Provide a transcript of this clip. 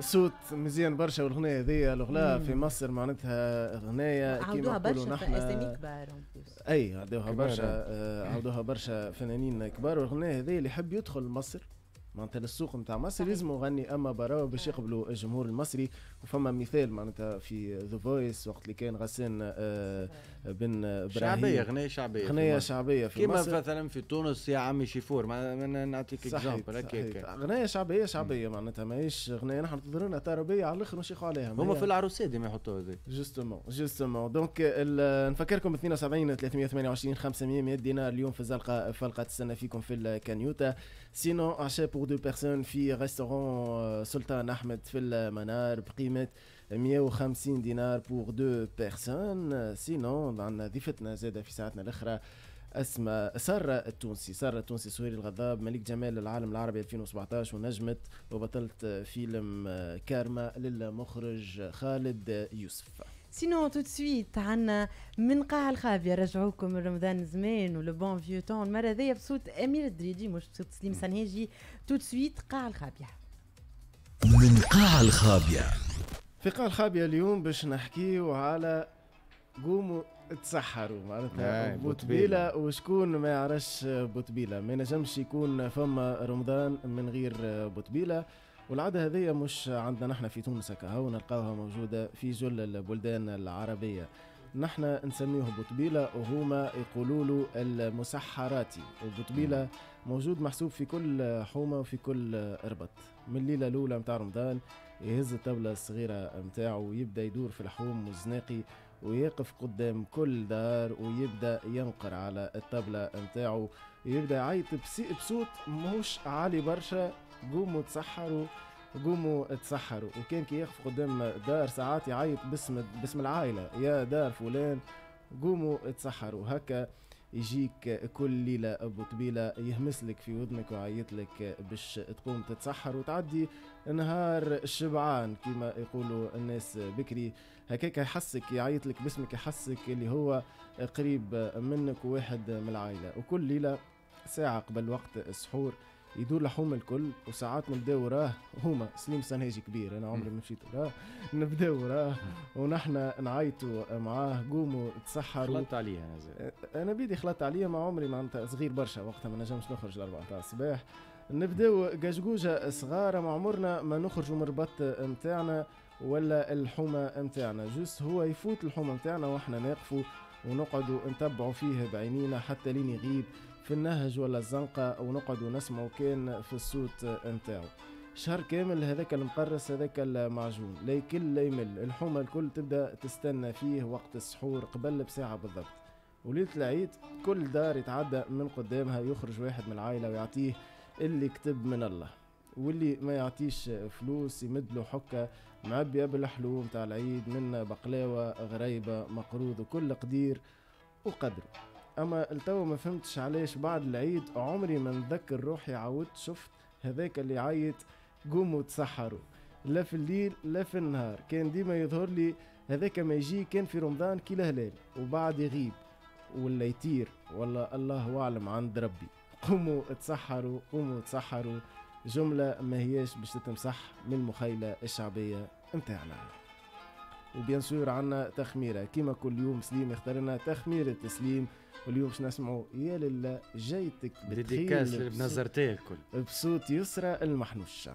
صوت مزيان برشا والأغنية هذيا الاغنيه في مصر معناتها أغنية كيما نقولوا نحن أسامي كبار أي عاودوها برشا آه، عاودوها برشا فنانين كبار والأغنية هذيا اللي يحب يدخل مصر معناتها للسوق نتاع مصر لازم يغني أما براو باش يقبلوا الجمهور المصري. وفما مثال معناتها في The Voice وقت اللي كان غسان آه، بن إبراهيم. شعبية أغنية شعبية أغنية شعبية في كيما مثلا في تونس يا عمي شيفور نعطيك exemple هكاك. أغنية شعبية شعبية معناتها ماهيش أغنية نحن تظهر طربيه على الآخر ونشيخوا عليها. هما في العروسات ديما يحطوها هذي justement justement donc نفكركم 72 328 500 دينار. اليوم في الزلقه فلقة تستنى فيكم في ال cagnotte sinon عشاء pour deux personnes في restaurant سلطان احمد في المنار بقيمه 150 دينار pour deux personnes sinon عندنا ضيفتنا زاده في ساعتنا الاخرى اسماء سارة التونسي سارة التونسي سهير الغضاب ملكة جمال العالم العربي 2017 ونجمة وبطلة فيلم كارما للمخرج خالد يوسف. sinon tout de suite عنا من قاع الخابية. رجعوكم من رمضان زمان و le bon vieux temps المرة ذي بصوت أمير الدريدي مش بصوت سليم سنهاجي. tout de suite قاع الخابية. من قاع الخابية. في قاع الخابية اليوم باش نحكيو على قوموا تسحروا. معناتها بوتبيلة. وشكون ما يعرفش بوتبيلة؟ ما ينجمش يكون فما رمضان من غير بوتبيلة. والعادة هذه مش عندنا نحن في تونس كهو نلقاوها موجودة في جل البلدان العربية. نحن نسميه بوتبيلة وهما يقولوا له المسحراتي وبوتبيلة موجود محسوب في كل حومة وفي كل إربط. من الليلة الأولى متاع رمضان يهز الطبلة الصغيرة متاعه ويبدأ يدور في الحوم والزناقي ويقف قدام كل دار ويبدأ ينقر على الطبلة متاعه يبدأ يعيط بصوت مش عالي برشا. قوموا تسحروا قوموا تسحروا. وكان كي يقف قدام دار ساعات يعيط باسم باسم العائلة. يا دار فلان قوموا تسحروا. هكا يجيك كل ليلة أبو طبيلة يهمس لك في ودنك ويعيط لك باش تقوم تتسحر وتعدي نهار الشبعان كما يقولوا الناس بكري. هكاك يحسك يعيط لك باسمك يحسك اللي هو قريب منك وواحد من العائلة. وكل ليلة ساعة قبل وقت السحور يدور لحوم الكل وساعات نبداو وراه. هما سليم سنهاجي كبير أنا عمري ما مشيت وراه. نبداو وراه ونحن نعيطوا معاه قوموا تسحروا. خلطت عليه أنا زي. أنا بيدي خلطت عليه ما عمري معناتها صغير برشا وقتها ما نجمش نخرج الاربعة تاع الصباح. نبداو قجقوجة صغارة ما عمرنا ما نخرجوا من الربط نتاعنا ولا الحومة نتاعنا. جوست هو يفوت الحومة نتاعنا وإحنا نقفوا ونقعدوا نتبعوا فيه بعينينا حتى لين يغيب في النهج ولا الزنقة ونقعدوا نسمعوا كان في الصوت نتاعو. شهر كامل هذاك المقرص هذاك المعجون. لا يكل لا يمل. الحومة الكل تبدأ تستنى فيه وقت السحور قبل بساعة بالضبط. وليلة العيد كل دار يتعدى من قدامها يخرج واحد من العائلة ويعطيه اللي كتب من الله. واللي ما يعطيش فلوس يمد له حكة معبية بالحلوم تاع العيد من بقلاوة غريبة مقروض وكل قدير وقدره أما التو ما فهمتش علاش بعد العيد عمري ما نذكر روحي عاودت شفت هذاك اللي عيط قوموا تسحروا لا في الليل لا في النهار. كان ديما يظهر لي هذاك ما يجي كان في رمضان كي الهلال. وبعد يغيب ولا يطير ولا الله أعلم عند ربي. قوموا تسحروا قوموا تسحروا جملة ما هياش باش تتمسح من المخيلة الشعبية متاعنا وبيان سور عنا تخميرة. كيما كل يوم سليم يختار تخميرة سليم واليوم باش نسمعوا يا لله جيتك بديكاس بنظرتيه الكل. بصوت يسرى المحنوشة.